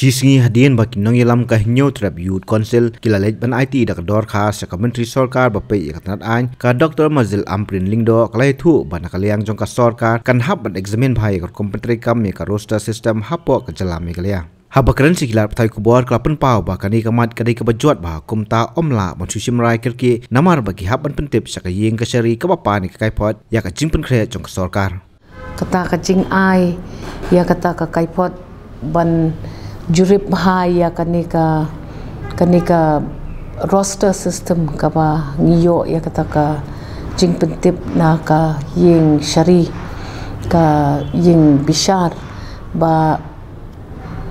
Shisngi hadien baki nong yelam ka hinyo trap youth council kila lej ban IT dak dor kha sa commentary sarkar ba pe yaknat ain ka Dr. Mazil Amprin Lingdo kalai thu ban kaliang jong ka sarkar kan hab ban examine bhai ka commentary kam me ka roster system hapo ka jala me kalia Haba keren si kilar patai kubur kelapan pau ba kani kadai kebajuat ba kumta omla mon susim rai kerki namar bagi haban pentip saka yeng keseri kebapa ni kai pot ya ka jingpen kre jong ka sarkar kata ka jing ai ya kata ka kai pot ban jurip hai ya kanika kanika roster system ka ba ngiyo ya kata ka jing pentip na ka ying shari ka ying bishar ba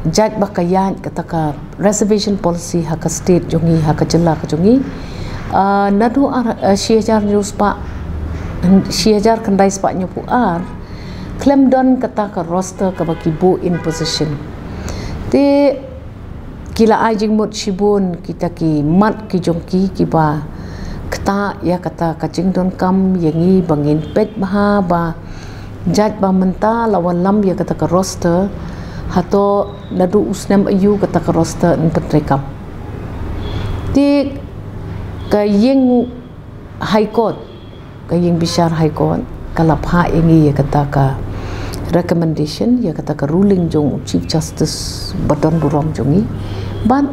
jaj ba kayan kata ka reservation policy ha ka state jongi ha ka jilla ka jongi. Uh, nadu ar uh, shiajar news pa shiajar kandai spa nyopu ar claim don kata ka roster ka ba kibu in position Ti kila ajing mut shibun kita ki mat ki jongki ki ba kata ya kata kacing don kam yangi bangin pet baha ba jat ba menta lawan lam ya kata ka roster. Hato ladu usnam ayu kata ka roster in petrekap ti kaying high court kaying bishar high court kalap ha yangi ya kata ka recommendation ya kata ke ruling jong chief justice badan burong jongi. Ban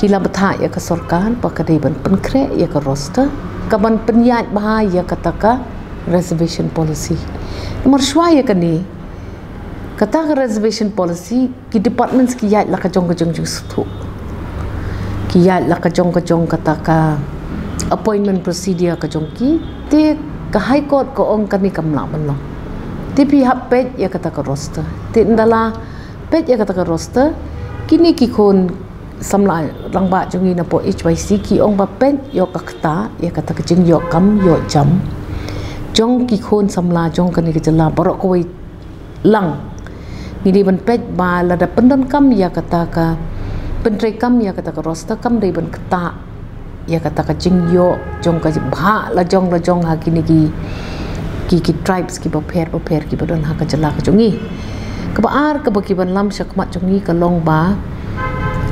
kila betha ya ke sarkar pa kadai ban penkre ya ke roster. Ka ban penyat bah ya kata ka reservation policy. Nomor shwa ya kani kata ka reservation policy ki department ki ya la ka jong jong jong stu ki ya la ka jong jong kata ka appointment procedure ka jong ki te ka high court ko ong kani kamla ban long Tipi hap pet ya kata ke roster. Tin dala pet ya kata ke roster. Kini ki kon samla lang ba jungi na po HYC ki ong ba pet yo kakta ya kata ke jing yo kam yo jam. Jong ki kon samla jong kani ke barok ko lang. Ngini ban pet ba la da pendon kam ya kata ka pentre kam ya kata ke roster kam dai ban kata ya kata ke jing yo jong ka ba la jong la jong ha kini ki ki ki tribes ki baper baper ki badon ha ka jala ka chungi. Ka ba ar ka ba ki ban lam shak chungi ka long ba.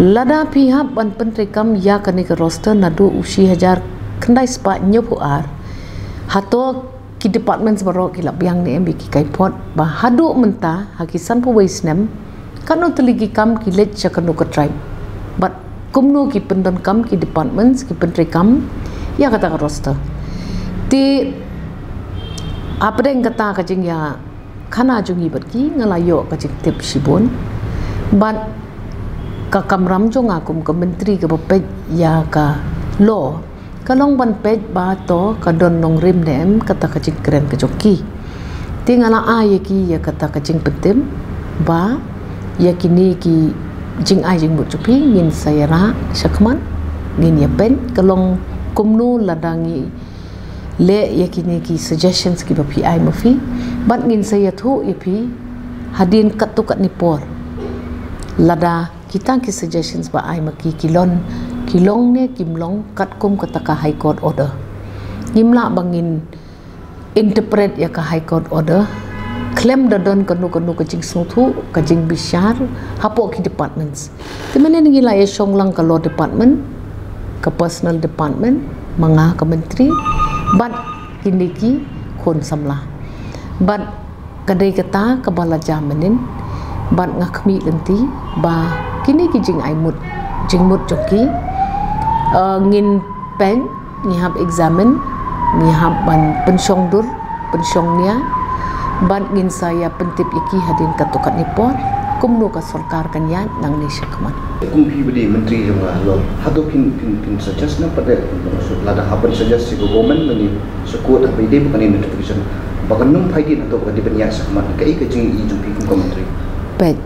Lada pi ha ban pentre kam ya ka ni ka roster na du ushi hajar kandai spa nyopu ar. Hato ki department baro ki lab yang ne mbi ki kai pot. Ba hadu menta ha ki san pu wais nem kanu teligi kam ki let chakanu ka tribe. But kumno ki pendon kam ki departments ki pentre kam ya kata ka roster. Ti apa yang kata kajing ya kana jungi berki ngalayo kajing tip sibun ban ka kamram jong akum ka menteri ka bapet ya ka lo. Kalong ban pet ba to ka don nong rim nem kata kajing keren ka joki tingala ay ki ya kata kajing pentim ba ya kini ki jing ay jing but chupi ngin sayara shakman ngin ya pen kalong kumnu ladangi le yakini ki suggestions ki bapi ai mafi. Bat ngin saya thu ipi hadin katu kat nipor lada kita ki suggestions ba ai maki kilon kilong ne kimlong kat kum kata ka high court order. Ngimla bangin interpret ya ka high court order. Claim da don kanu kanu ka jing suthu ka jing bishar hapo ki departments. Temene ngila ya shonglang ka law department ka personal department manga ka menteri but kini ki kon samla. But kadai kata kebala jamenin but ngakmi lenti ba kini ki jing ai mut. Jing mut joki. Uh, ngin pen ni hab examen ni hab ban pensyong dur pensyong nia. Ban ngin saya pentip iki nipor kumno ka sarkar kanyan nang ni syakman kumpi budi menteri yang lo hado pin pin pin suggest na pada maksud lada hapan suggest si government ni sekut apa ide bukan ini notification bahkan nung pagi atau bukan di banyak syakman ke i kecing i jumpi kum menteri pet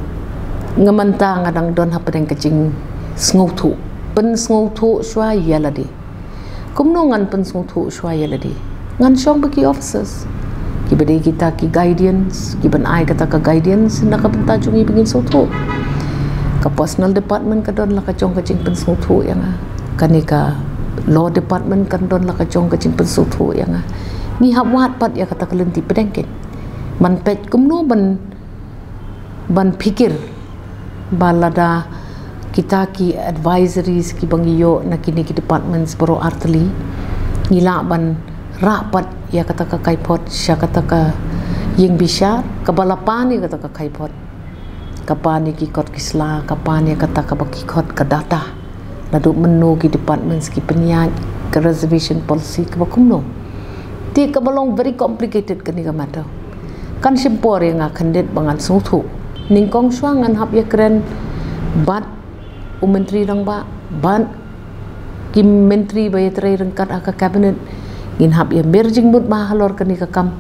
ngamanta ngadang don hapa deng kecing sngutu pen sngutu shwa yaladi kumno ngan pen sngutu shwa yaladi ngan syong bagi officers kibade kita ki guidance kiban ai kata ka guidance nak ka penta chungi bingin so thu ka personal department ka don la ka chong ka ching pen so thu yang kani ka law department kan don la ka chong ka ching pen so thu yang ni hab wat pat ya kata ka lenti pedengkin man pet kumno ban ban pikir. Balada kita ki advisories ki bangiyo na kini ki departments bro artli. Ngila ban rapat ya kata ka kaipot sya kata ka ying bisa kabalapani kata ka kaipot kapani ki kot kisla kapani kata ka baki kot ka data nadu menu ki departments ki penyaj ke reservation policy ke bakumno ti ka balong very complicated kani ka matter kan simpor yang akan det bangan sutu. Ningkong suangan hap ya keren bat u menteri rang ba ban kim menteri ba ya trai rengkat aka cabinet ngin hap ya merging mut ba halor kani ka kam.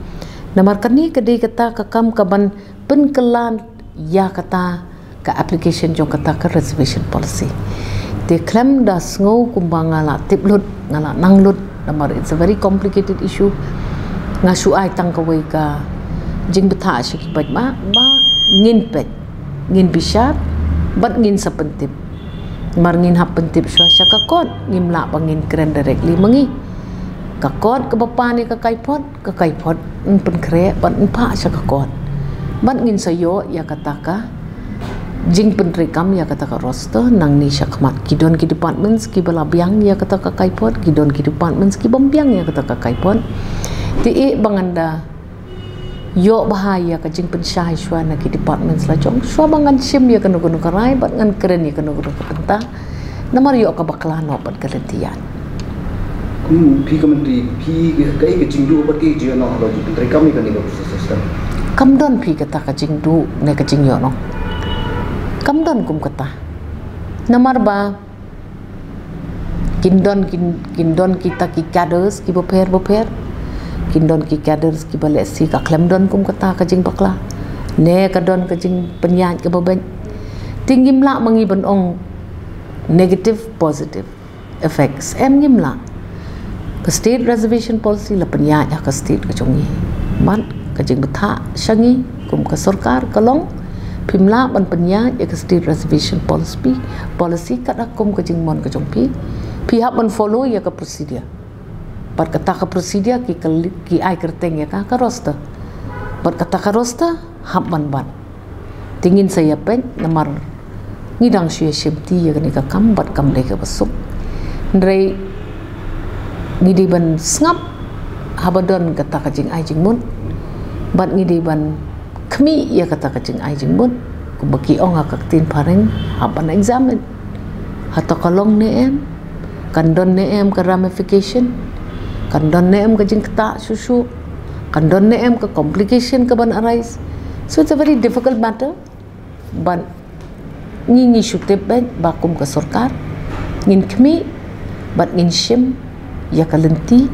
Namar kani ka de kata ka kam ka ban penkelan ya kata ka application jong kata ka reservation policy. De klem da sngo kumbang ngala tiplut ngala nanglut namar it's a very complicated issue. Ngasu ai tang ka wei ka jing betha ki bat ma ba ngin pet. Ngin bishat bat ngin sa pentip mar ngin hap pentip shwa sha ka kot ngim la ba ngin kren directly mangi ka kot ka bapa ni ka kai pot ka kai pot un pen kre bat un pa sha ka kot bat ngin sa yo ya kata ka. Jing pentri kam ya kata ka roster nang ni syakmat kidon ki departments ki bala biang ya kata ka kai pot kidon ki departments ki bombiang ya kata ka kai pot ti e banganda yo bahaya ka jing pen syai shwa na ki department la chong. Shwa bangan sim ya kanu kanu karai bat ngan keren ya kanu kanu kapenta. Namar yo ka bakla no pat kalentian kum pi commentary pi kai ke jing du bat ke je no lo ji pentri kami kan ni system kam don pi kata ka jing du ne ka jing yo no. Kam don kum kata namar ba. Kindon kindon kita ki cadres ki boper boper kindon ki kaders ki bale si ka klem don kum kata ka jing bakla ne ka don ka jing penyat ke baben tingim la mangi ben ong negative positive effects. Em ka state reservation policy la penyat ya ka state ka chongi man ka jing betha shangi kum ka sarkar ka long pimla ban penyat ya ka state reservation policy policy ka kum ka jing mon ka chongpi pihak ban follow ya ka procedure Bat kata ke presidia ki ke ki ai kerteng ya ka ka rosta. Bat kata ka rosta hab ban ban. Tingin saya pen namar ngidang syue shimti ya ni ka kam bat kam le ka basuk. Ndrei ngidi ban snap habadon kata ka jing ai jing mun. Bat ngidi ban kmi ya kata ka jing ai jing mun. Ku baki ong ka tin pareng hab ban examen. Hatta kalong ne em kandon ne em ka ramification kan don ne em ka jing kata susu kan don ne em ka complication ka ban arise so it's a very difficult matter but ni ni shute ben bakum ka sarkar ngin kmi but ngin shim ya kalenti